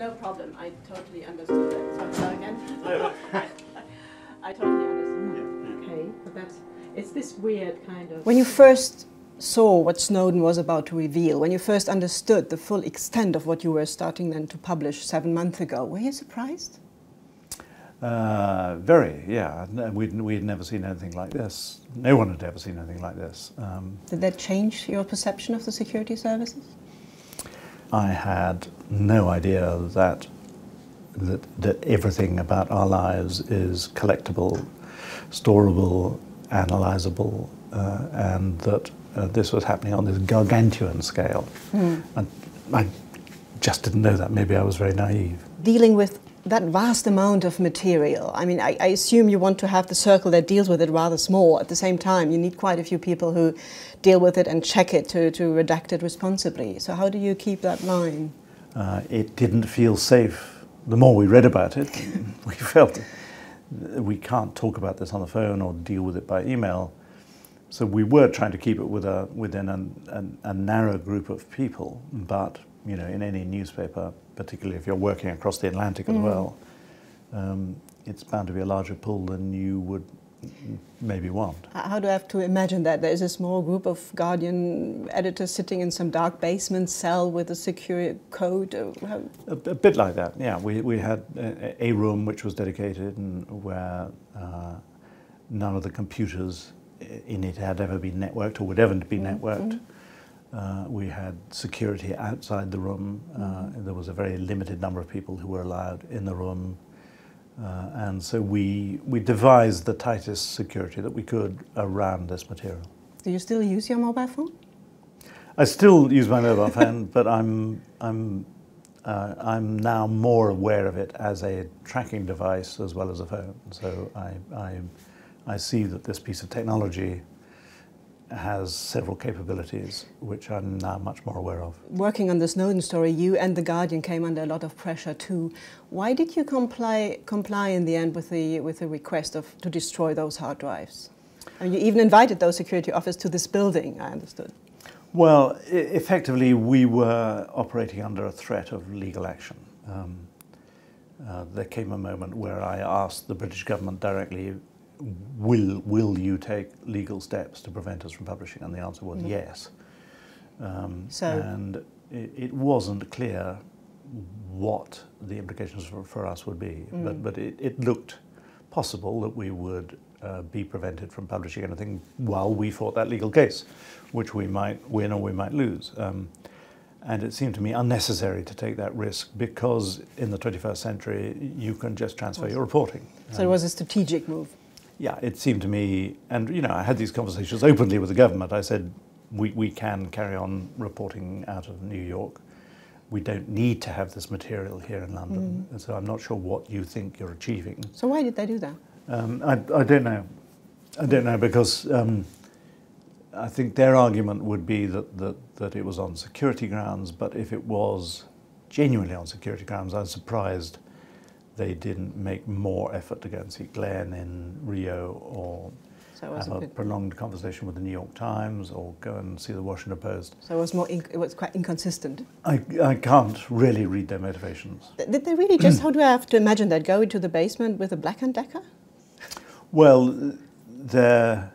no problem. I totally understood that. So again, I totally understand. Okay, but that's it's this weird kind of. When you first saw what Snowden was about to reveal, when you first understood the full extent of what you were starting then to publish seven months ago, were you surprised? Uh, very, yeah. We'd, we'd never seen anything like this. No one had ever seen anything like this. Um, Did that change your perception of the security services? I had no idea that, that, that everything about our lives is collectible, storable, analyzable, uh, and that uh, this was happening on this gargantuan scale. Mm. And I just didn't know that. Maybe I was very naive. Dealing with that vast amount of material, I mean, I, I, assume you want to have the circle that deals with it rather small. At the same time, you need quite a few people who deal with it and check it to, to redact it responsibly. So, how do you keep that line? Uh, it didn't feel safe. The more we read about it, we felt we can't talk about this on the phone or deal with it by email. So we were trying to keep it with a, within a, narrow group of people, but you know, in any newspaper, particularly if you're working across the Atlantic as mm. well, um, it's bound to be a larger pool than you would maybe want. How do I have to imagine that? There's a small group of Guardian editors sitting in some dark basement cell with a secure code? A, a, bit like that, yeah. We, we had a, a room which was dedicated and where uh, none of the computers in it had ever been networked or would ever be mm-hmm. networked. Mm -hmm. Uh, we had security outside the room. Uh, mm-hmm. There was a very limited number of people who were allowed in the room. Uh, and so we, we devised the tightest security that we could around this material. Do you still use your mobile phone? I still use my mobile phone, but I'm, I'm, uh, I'm now more aware of it as a tracking device as well as a phone. So I, I, I see that this piece of technology has several capabilities which I'm now much more aware of. Working on the Snowden story, you and The Guardian came under a lot of pressure too. Why did you comply, comply in the end with the, with the request of, to destroy those hard drives? And you even invited those security officers to this building, I understood. Well, effectively, we were operating under a threat of legal action. Um, uh, there came a moment where I asked the British government directly will, will you take legal steps to prevent us from publishing? And the answer was mm. yes. Um, so, and it, it, wasn't clear what the implications for, for us would be, mm. but, but it, it, looked possible that we would uh, be prevented from publishing anything while we fought that legal case, which we might win or we might lose. Um, and it seemed to me unnecessary to take that risk because in the 21st century you can just transfer your reporting. So um, it was a strategic move yeah, it seemed to me, and you know, I had these conversations openly with the government. I said, we, we can carry on reporting out of New York. We don't need to have this material here in London. Mm. And so I'm not sure what you think you're achieving. So why did they do that? Um, I, I don't know. I don't know because um, I think their argument would be that, that, that it was on security grounds, but if it was genuinely on security grounds, I was surprised they didn't make more effort to go and see Glenn in Rio or so have a, a prolonged conversation with the New York Times or go and see the Washington Post. So it was more, it was quite inconsistent. I, I can't really read their motivations. Did they really just, how do I have to imagine that, go into the basement with a Black & Decker? Well, there,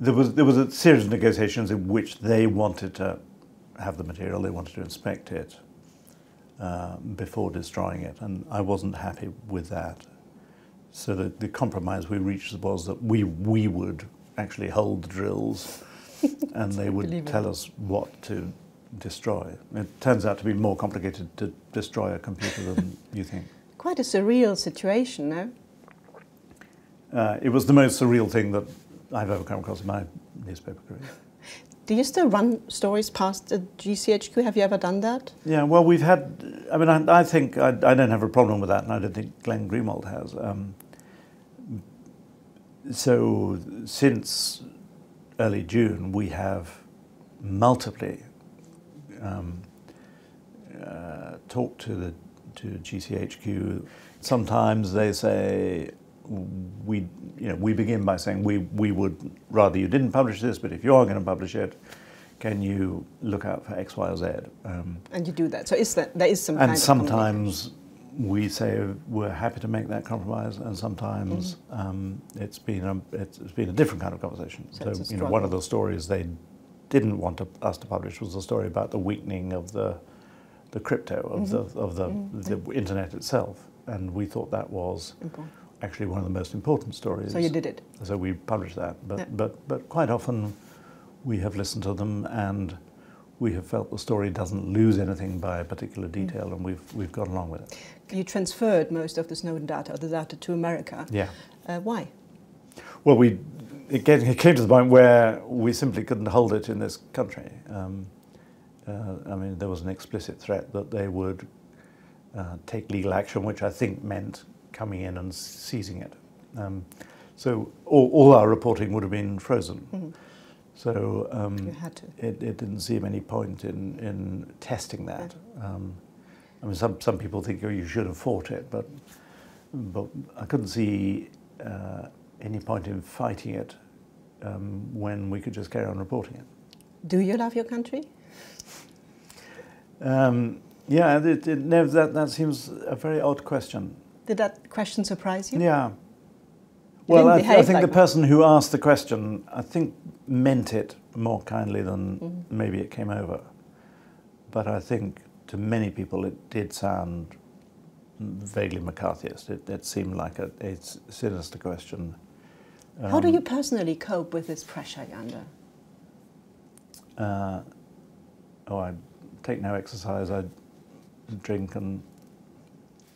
there, was, there was a series of negotiations in which they wanted to have the material, they wanted to inspect it, uh, before destroying it, and I wasn't happy with that. So the, the compromise we reached was that we, we would actually hold the drills and they would tell us what to destroy. It turns out to be more complicated to destroy a computer than you think. Quite a surreal situation, no? Uh, it was the most surreal thing that I've ever come across in my newspaper career. Do you still run stories past the GCHQ? Have you ever done that? Yeah, well, we've had, I mean, I, I think, I, I, don't have a problem with that, and I don't think Glenn Greenwald has. Um, so since early June, we have multiply um, uh, talked to the to GCHQ. Sometimes they say, we, you know, we begin by saying we, we would rather you didn't publish this, but if you are going to publish it, can you look out for X, Y, or Z? Um, and you do that. So is that there is some. And sometimes we say we're happy to make that compromise, and sometimes mm-hmm. um, it's been a it's been a different kind of conversation. So, so you know, one of the stories they didn't want to, us to publish was a story about the weakening of the the crypto of mm-hmm. the of the, mm-hmm. the internet itself, and we thought that was actually one of the most important stories. So you did it. So we published that, but yeah. but but quite often we have listened to them and we have felt the story doesn't lose anything by a particular mm. detail, mm. and we've we've gone along with it. You transferred most of the Snowden data, the data, to America. Yeah. Uh, why? Well, we it, came, it came to the point where we simply couldn't hold it in this country. Um, uh, I mean, there was an explicit threat that they would uh, take legal action, which I think meant coming in and seizing it. Um, so all, all, our reporting would have been frozen. Mm-hmm. So um, it, it, didn't seem any point in, in testing that. Um, I mean, some, some people think, oh, you should have fought it, but, but I couldn't see uh, any point in fighting it um, when we could just carry on reporting it. Do you love your country? Um, yeah, it, it, no, that, that seems a very odd question. Did that question surprise you? Yeah. Well, I, I, think like the person who asked the question, I think, meant it more kindly than mm-hmm. maybe it came over. But I think to many people it did sound vaguely McCarthyist. It, it seemed like a, a sinister question. Um, How do um, you personally cope with this pressure, Yander? Uh, oh, I take no exercise. I drink and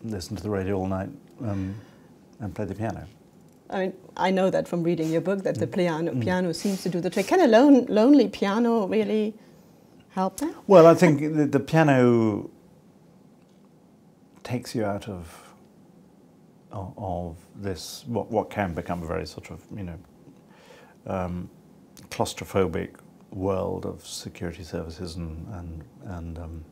listen to the radio all night um, and play the piano. I mean, I know that from reading your book that the mm. piano, mm. piano seems to do the trick. Can a lone, lonely piano really help that? Well, I think the, the piano takes you out of of this what what can become a very sort of you know um, claustrophobic world of security services and and and um,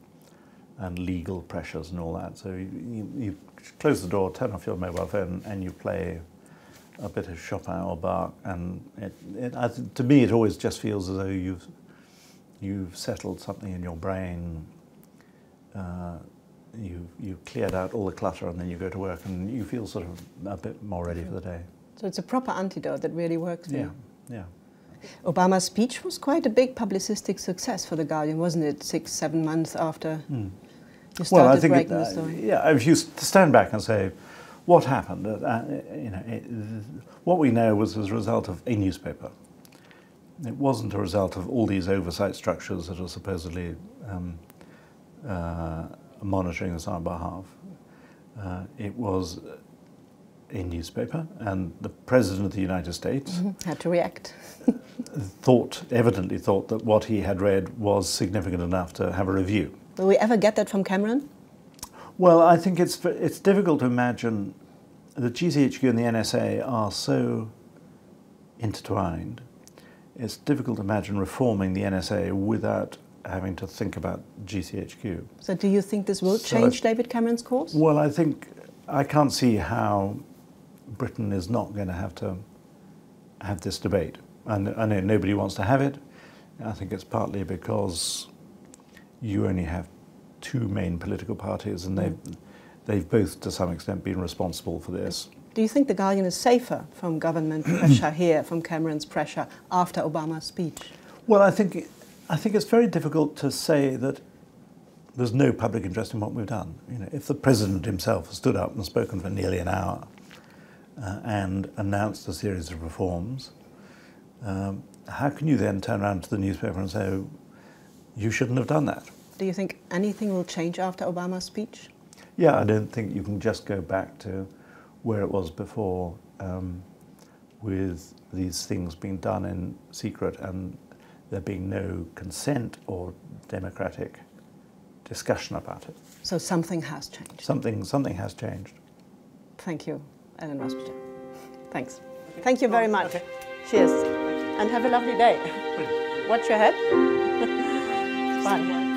and legal pressures and all that. So you, you, you, close the door, turn off your mobile phone, and you play a bit of Chopin or Bach, and it, it, to me, it always just feels as though you've you've settled something in your brain. Uh, you you've cleared out all the clutter, and then you go to work, and you feel sort of a bit more ready for the day. So it's a proper antidote that really works. yeah, you. yeah. Obama's speech was quite a big publicistic success for The Guardian, wasn't it? Six, seven months after mm. you started well, I think writing it, uh, the story. Yeah, if you stand back and say, what happened? Uh, uh, you know, it, what we know was as a result of a newspaper. It wasn't a result of all these oversight structures that are supposedly um, uh, monitoring us on our behalf. Uh, it was a newspaper, and the President of the United States mm-hmm. had to react. thought, evidently thought that what he had read was significant enough to have a review. Will we ever get that from Cameron? Well, I think it's it's difficult to imagine the GCHQ and the NSA are so intertwined. It's difficult to imagine reforming the NSA without having to think about GCHQ. So, do you think this will so change David Cameron's course? Well, I think I can't see how Britain is not going to have to have this debate. And I know nobody wants to have it. I think it's partly because you only have two main political parties, and they've they've both to some extent been responsible for this. Do you think the Guardian is safer from government pressure here, from Cameron's pressure after Obama's speech? Well, I think I think it's very difficult to say that there's no public interest in what we've done. You know, if the president himself has stood up and spoken for nearly an hour uh, and announced a series of reforms, um, how can you then turn around to the newspaper and say, you shouldn't have done that? Do you think anything will change after Obama's speech? Yeah, I don't think you can just go back to where it was before um, with these things being done in secret and there being no consent or democratic discussion about it. So something has changed. Something, something has changed. Thank you, Alan Rusbridger. Thanks. Thank you very much. Okay. Cheers. And have a lovely day. Watch your head. Bye.